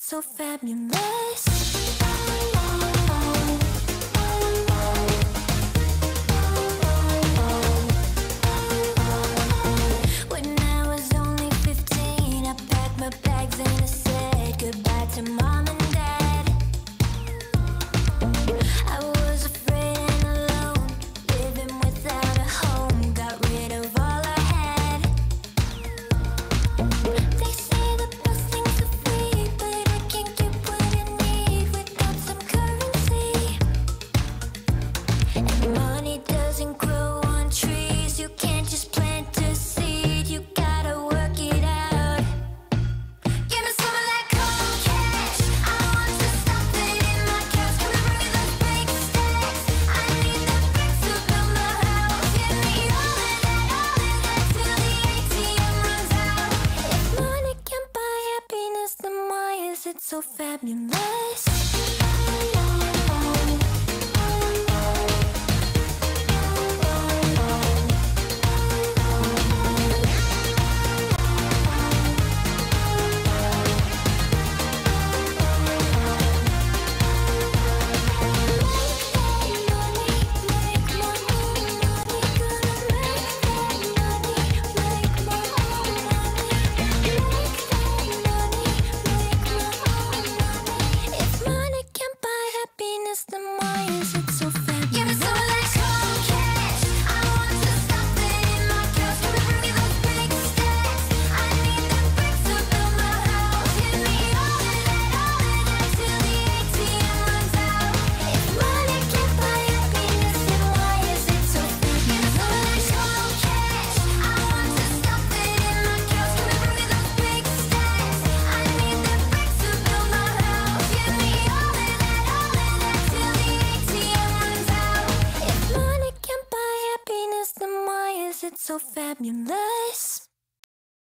so fabulous. So fabulous? It so fabulous?